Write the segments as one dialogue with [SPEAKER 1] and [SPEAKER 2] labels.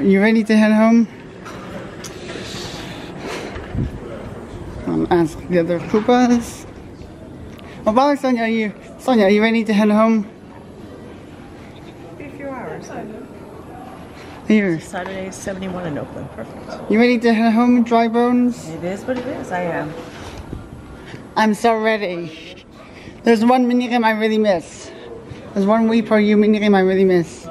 [SPEAKER 1] You ready to head home? I'll ask the other Koopas. Oh, bye, Sonia. Are you, Sonia, are you ready to head home?
[SPEAKER 2] A few hours.
[SPEAKER 1] Here.
[SPEAKER 2] Saturday, 71 in Oakland. Perfect.
[SPEAKER 1] You ready to head home, dry bones?
[SPEAKER 2] It is what it is. I am.
[SPEAKER 1] I'm so ready. There's one minigame I really miss. There's one Wii Pro U minigame I really miss.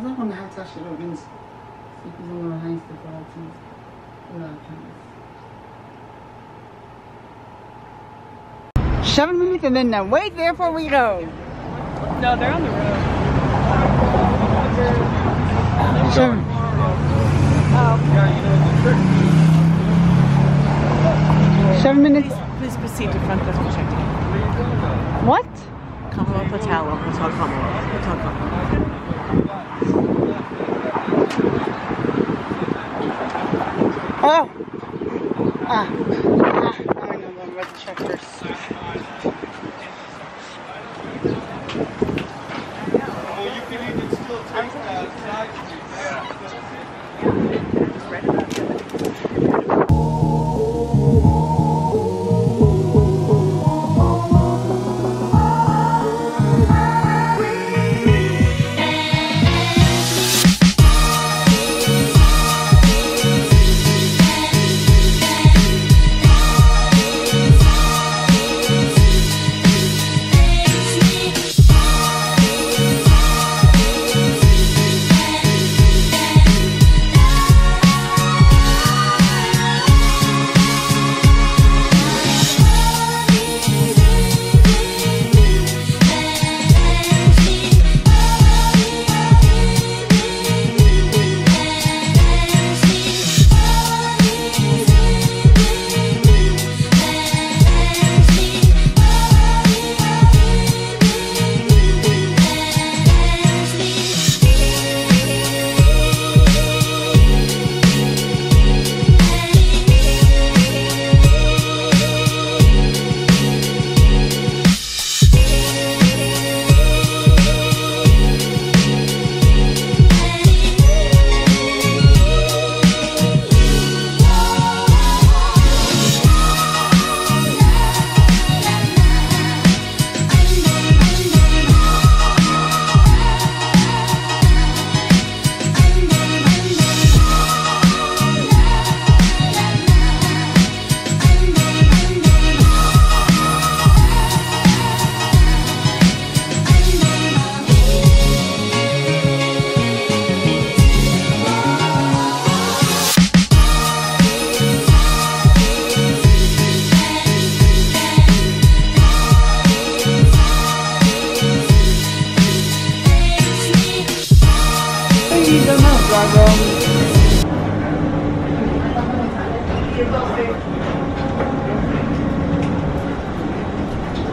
[SPEAKER 1] I don't want to have Tasha Logan's because I'm going to hang the varieties without Seven minutes and then now wait there before we go.
[SPEAKER 2] No, they're on the road.
[SPEAKER 1] Seven. Seven minutes.
[SPEAKER 2] Please proceed to front desk for check-in.
[SPEAKER 1] What?
[SPEAKER 2] Kamala Patala. Hotel Kamala. Hotel Kamala.
[SPEAKER 1] Oh. Ah. Ah. I know. I'm about to check first. You know, Drago.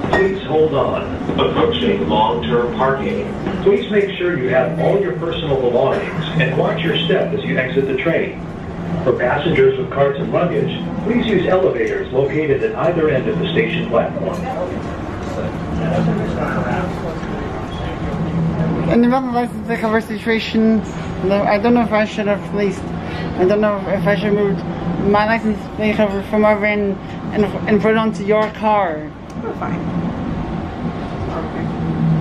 [SPEAKER 3] Please hold on. Approaching long-term parking. Please make sure you have all your personal belongings and watch your step as you exit the train. For passengers with carts and luggage, please use elevators located at either end of the station platform.
[SPEAKER 1] And the rubber license the cover situation, I don't know if I should have placed, I don't know if I should move my license plate cover from over in and, and put it onto your car.
[SPEAKER 2] We're fine.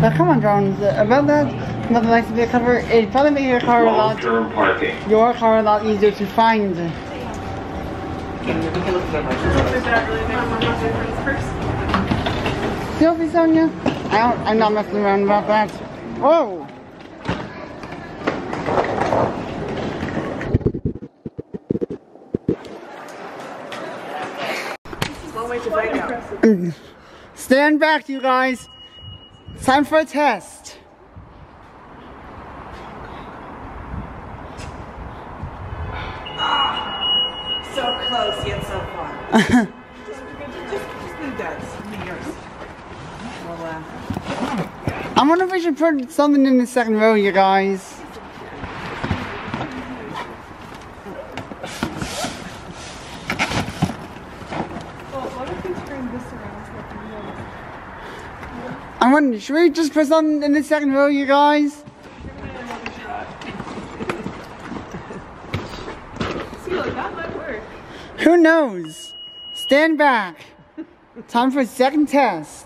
[SPEAKER 1] But come on, drones, about that, about the license plate cover, it probably make your car a lot,
[SPEAKER 3] Long-term parking.
[SPEAKER 1] your car a lot easier to find. Selfie, Sonia? I don't, I'm not messing around about that.
[SPEAKER 2] Oh!
[SPEAKER 1] Stand back, you guys. It's time for a test.
[SPEAKER 2] Ah, so close yet so far. just, just, just, just do that. Well, uh,
[SPEAKER 1] I wonder if we should put something in the second row, you guys. I wonder, should we just put something in the second row, you guys?
[SPEAKER 4] See, look, that might work.
[SPEAKER 1] Who knows? Stand back. Time for a second test.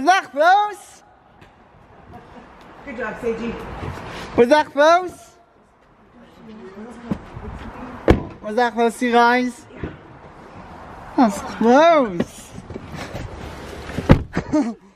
[SPEAKER 1] Was that close?
[SPEAKER 2] good job, Seiji.
[SPEAKER 1] Was that close? Was that close, you guys? That's close.